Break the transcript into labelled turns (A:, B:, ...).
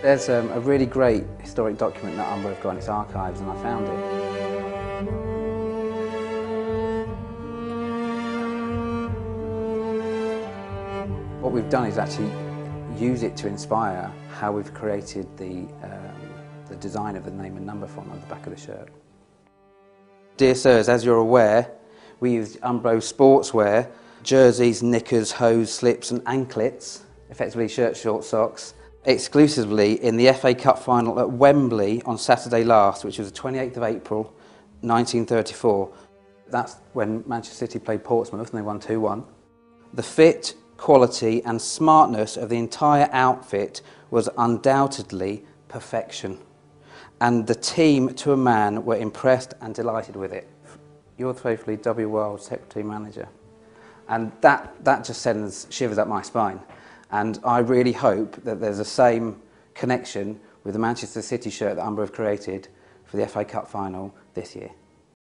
A: There's um, a really great historic document that Umbro have got in its archives and I found it. What we've done is actually use it to inspire how we've created the, um, the design of the name and number font on the back of the shirt. Dear sirs, as you're aware, we use Umbro sportswear, jerseys, knickers, hose, slips and anklets, effectively shirt, short socks, exclusively in the FA Cup final at Wembley on Saturday last, which was the 28th of April 1934. That's when Manchester City played Portsmouth and they won 2-1. The fit, quality and smartness of the entire outfit was undoubtedly perfection. And the team, to a man, were impressed and delighted with it. Yours faithfully, W. Wild, Secretary Manager. And that, that just sends shivers up my spine. And I really hope that there's the same connection with the Manchester City shirt that Umbro have created for the FA Cup final this year.